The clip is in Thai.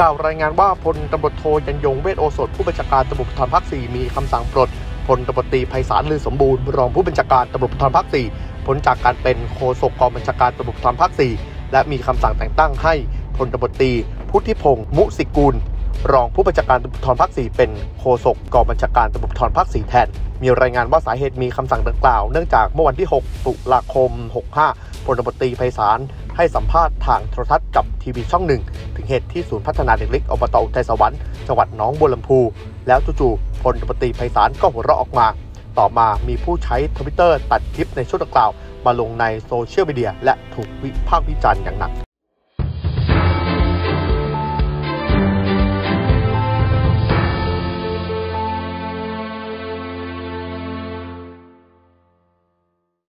ข่าวรายงานว่าพลตำรวจโทยันยงเวทโอสถผู้บัญชาการตำรวจภูธรภาค4มีคำสั่งปลดพลตำรวจตรีไพศาลลือสมบูรณ์รองผู้บัญชาการตำรวจภูธรภาค4พ้นจากการเป็นโฆษกกองบัญชาการตำรวจภูธรภาค4และมีคำสั่งแต่งตั้งให้พลตำรวจตรีพุทธิพงศ์มุสิกุลรองผู้บัญชาการตำรวจภูธรภาค4เป็นโฆษกกองบัญชาการตำรวจภูธรภาค4แทน มีรายงานว่าสาเหตุมีคำสั่งดังกล่าวเนื่องจากเมื่อวันที่ 6 ตุลาคม 65พลตำรวจตรีไพศาล ให้สัมภาษณ์ทางโทรทัศน์กับทีวีช่องหนึ่ง ถึงเหตุที่ศูนย์พัฒนาเด็กเล็กอบตอุทัยสวรรค์จังหวัดหนองบัวลำภู แล้วจู่ๆพลตำรวจตรีไพศาลก็หัวเราะออกมา ต่อมามีผู้ใช้ทวิตเตอร์ตัดคลิปในชุดดังกล่าว มาลงในโซเชียลมีเดียและถูกวิพากษ์วิจารณ์อย่างหนัก